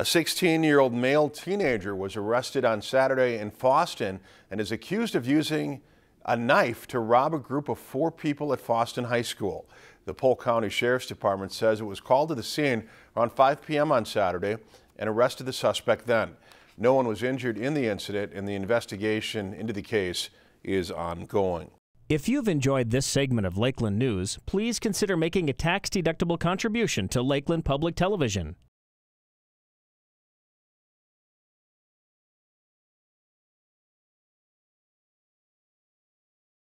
A 16-year-old male teenager was arrested on Saturday in Fosston and is accused of using a knife to rob a group of four people at Fosston High School. The Polk County Sheriff's Department says it was called to the scene around 5 p.m. on Saturday and arrested the suspect then. No one was injured in the incident and the investigation into the case is ongoing. If you've enjoyed this segment of Lakeland News, please consider making a tax-deductible contribution to Lakeland Public Television.